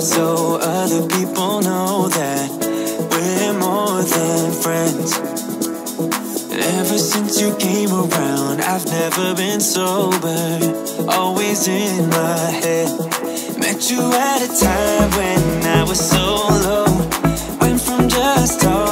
so other people know that we're more than friends. Ever since you came around, I've never been sober, always in my head. Met you at a time when I was so low, went from just talking.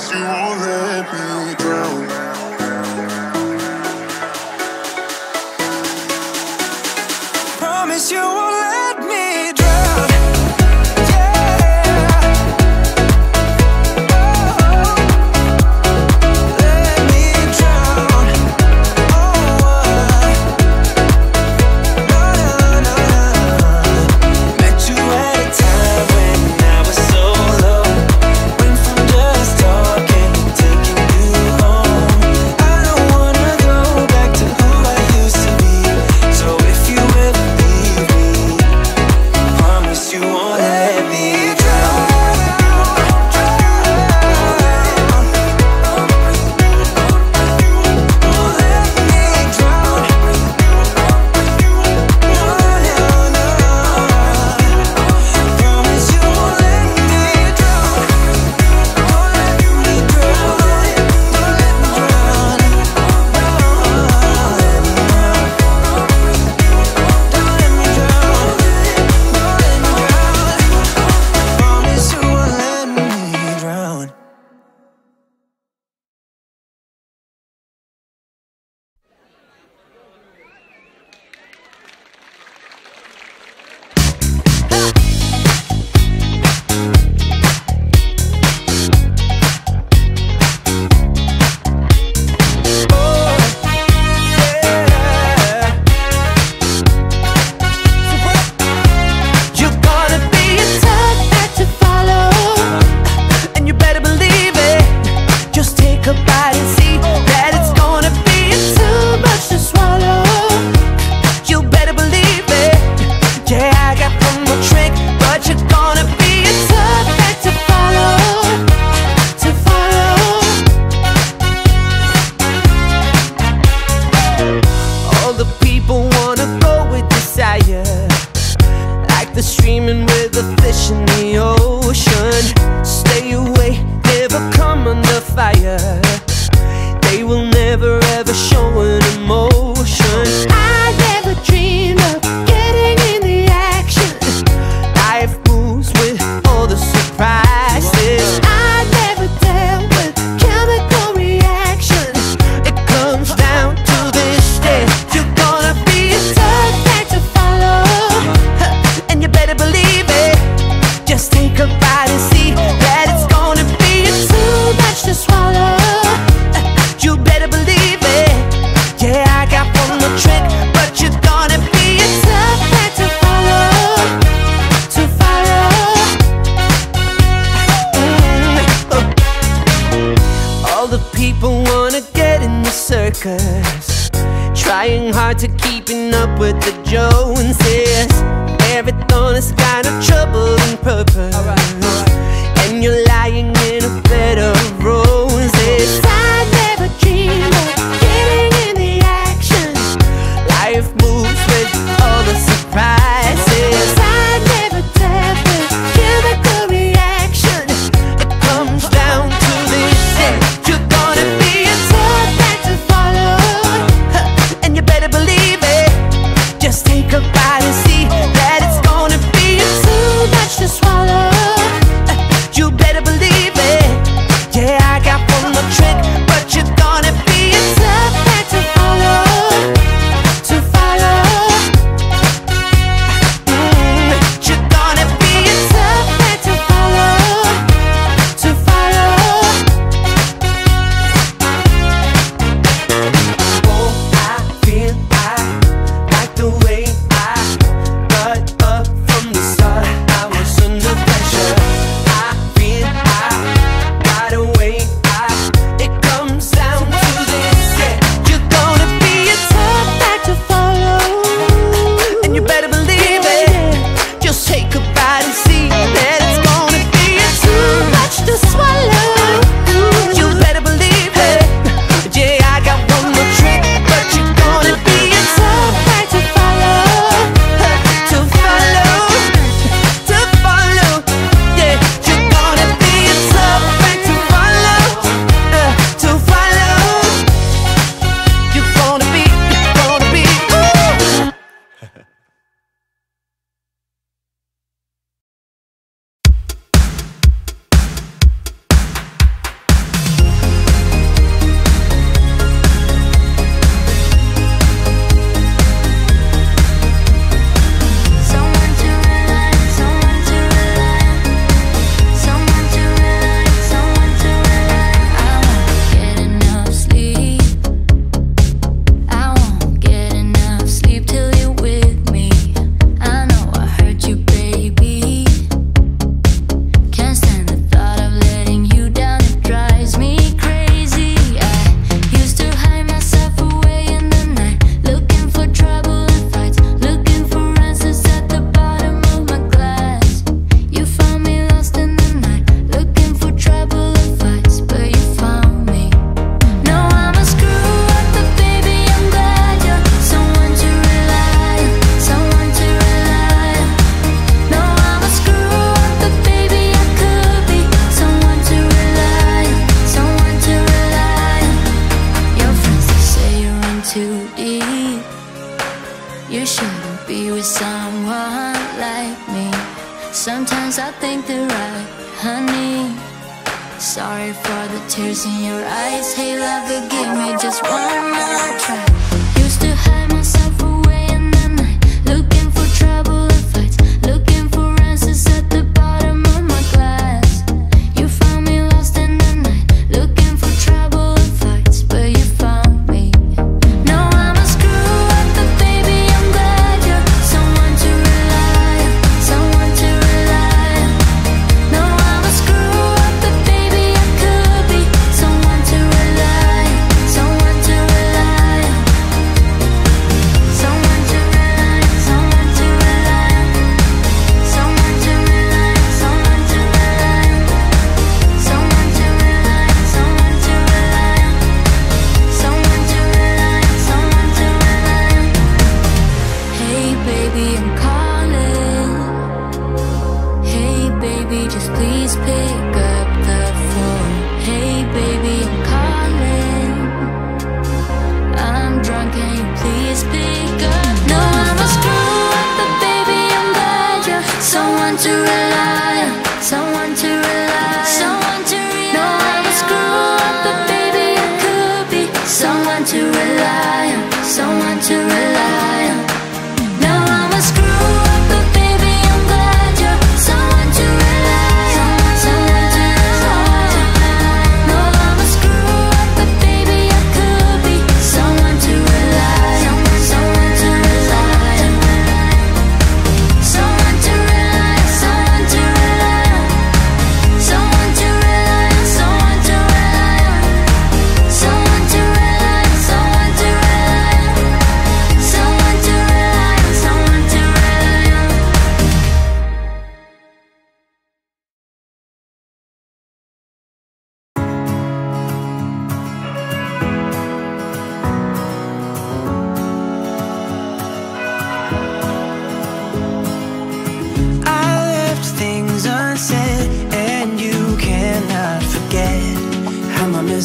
promise you won't let me down.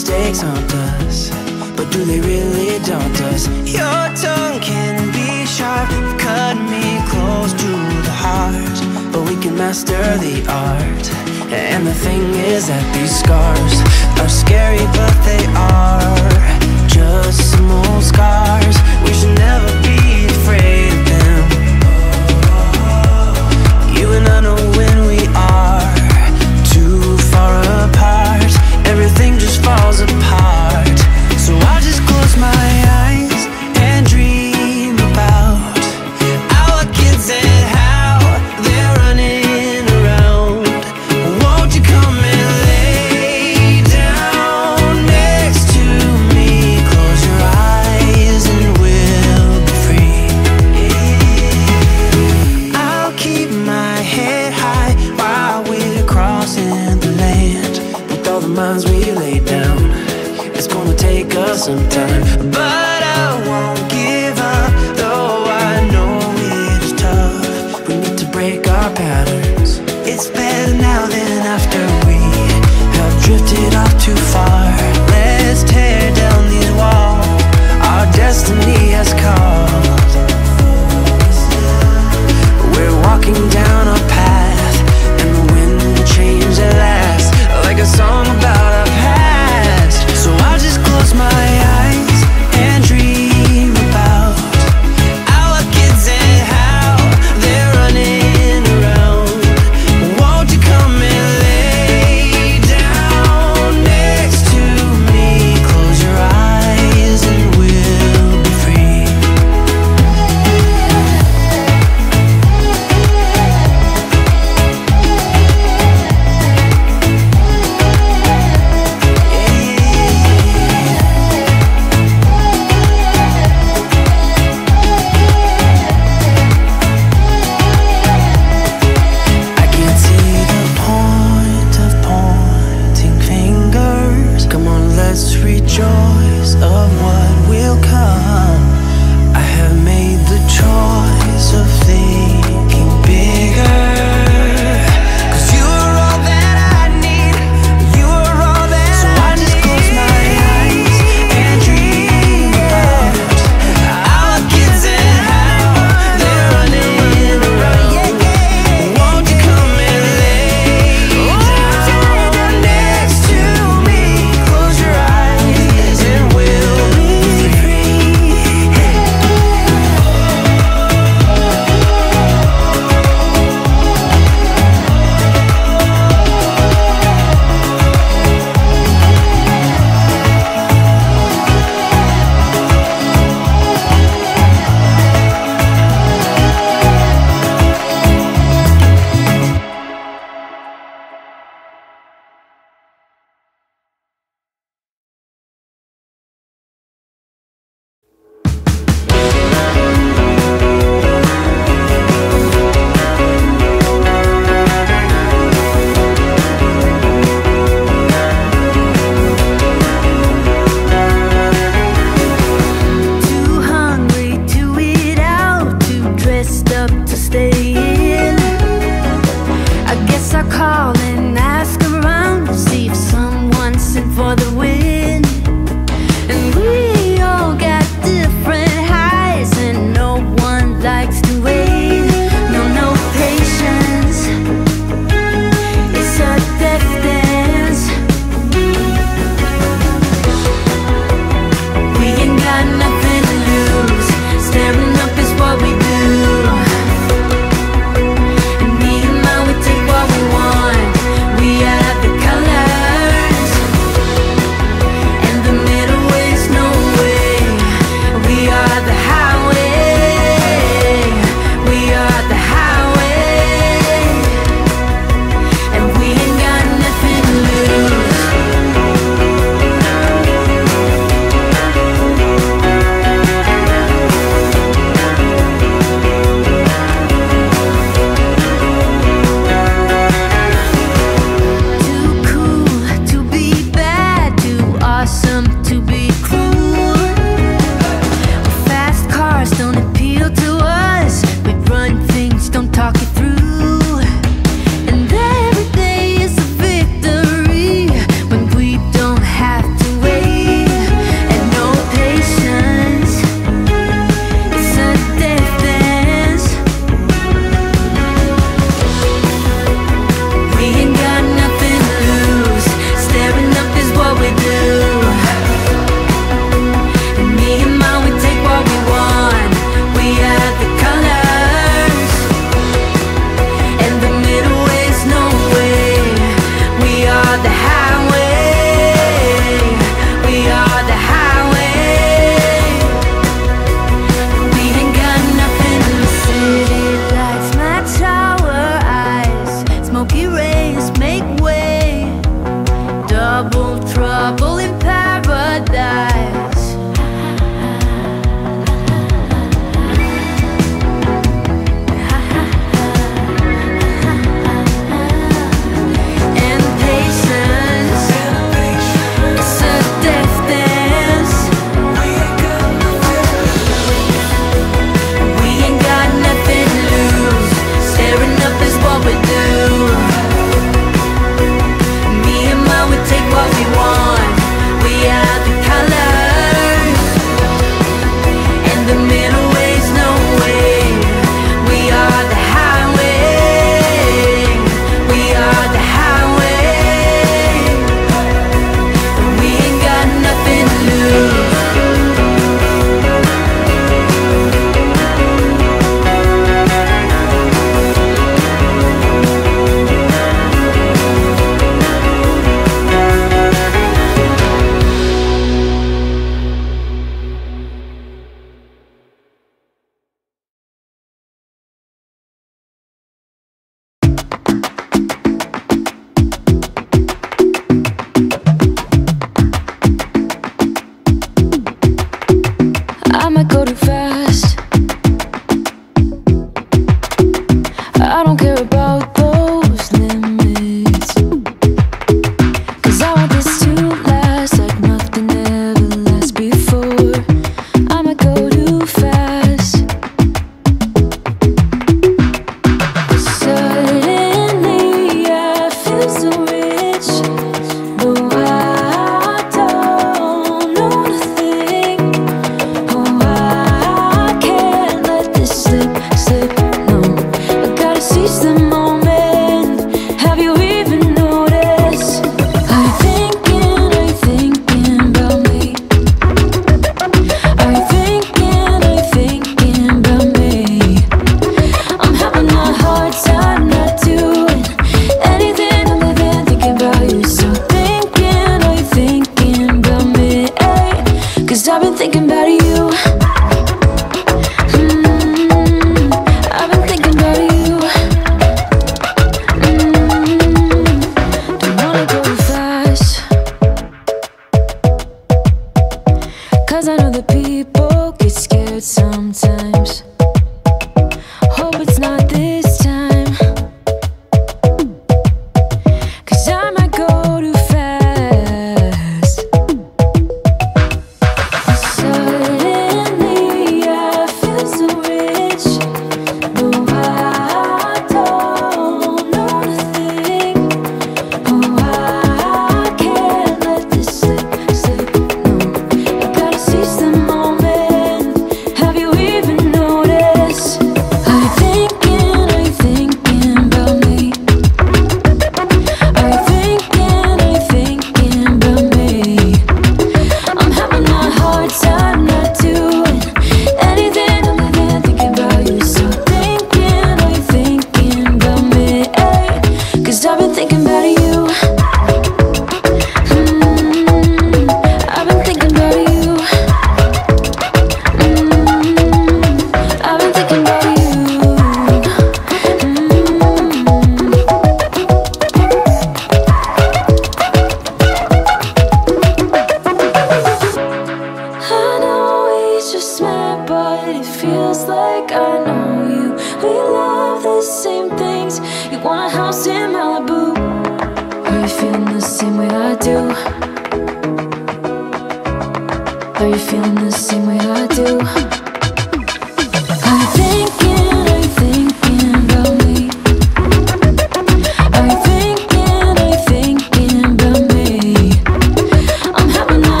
mistakes haunt us But do they really daunt us? Your tongue can be sharp Cut me close to the heart But we can master the art And the thing is that these scars Are scary but they are Just small scars We should never be afraid of them You and I know everything just falls apart. So I just close my eyes.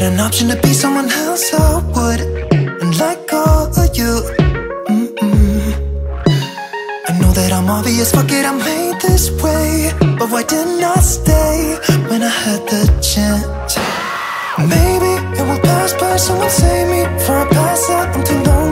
had an option to be someone else, I would And like all of you mm -mm. I know that I'm obvious, fuck it, I'm made this way But why didn't I stay when I had the chance? Maybe it will pass by, someone save me For I pass out, I'm too lonely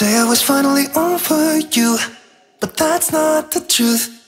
Say I was finally over you, but that's not the truth.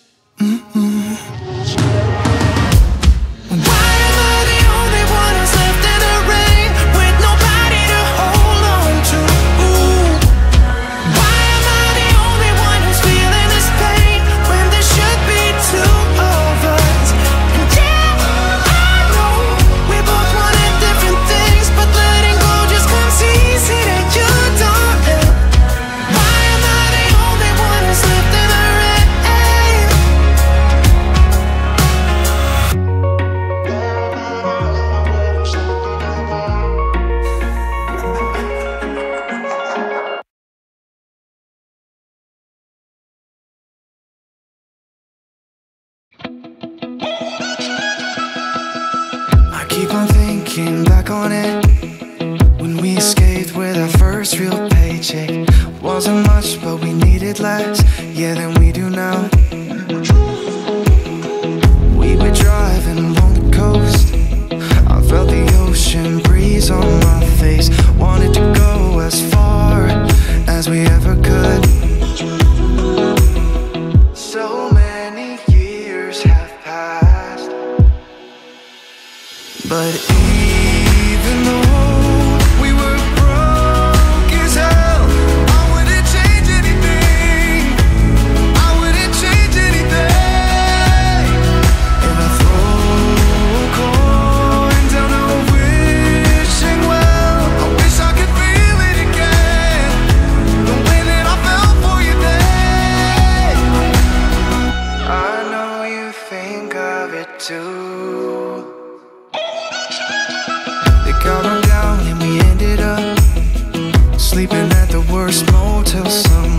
sleeping at the worst motel somewhere.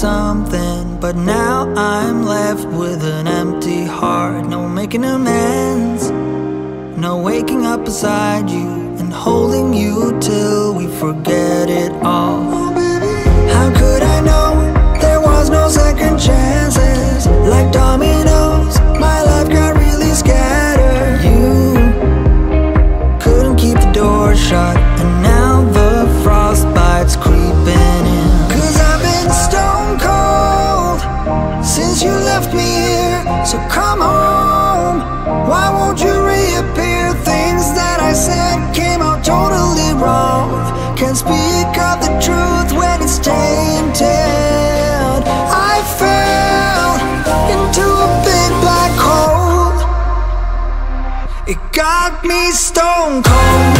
something But now I'm left with an empty heart. No making amends No waking up beside you And holding you till we forget it all. How could I know there was no second chances? Like dominoes me stone cold.